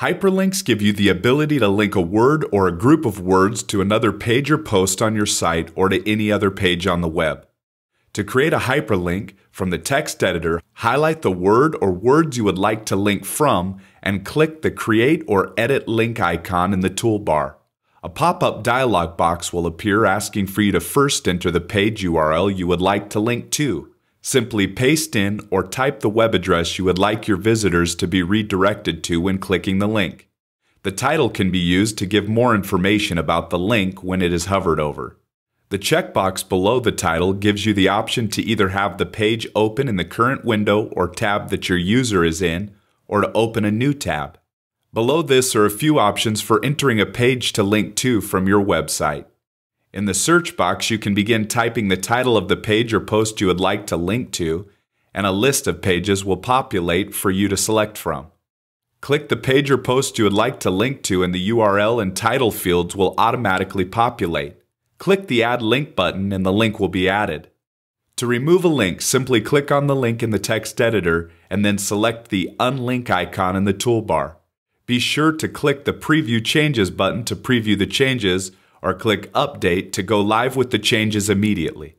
Hyperlinks give you the ability to link a word or a group of words to another page or post on your site or to any other page on the web. To create a hyperlink, from the text editor, highlight the word or words you would like to link from and click the Create or Edit Link icon in the toolbar. A pop-up dialog box will appear asking for you to first enter the page URL you would like to link to. Simply paste in or type the web address you would like your visitors to be redirected to when clicking the link. The title can be used to give more information about the link when it is hovered over. The checkbox below the title gives you the option to either have the page open in the current window or tab that your user is in, or to open a new tab. Below this are a few options for entering a page to link to from your website. In the search box, you can begin typing the title of the page or post you would like to link to, and a list of pages will populate for you to select from. Click the page or post you would like to link to, and the URL and title fields will automatically populate. Click the Add Link button, and the link will be added. To remove a link, simply click on the link in the text editor and then select the Unlink icon in the toolbar. Be sure to click the Preview Changes button to preview the changes or click Update to go live with the changes immediately.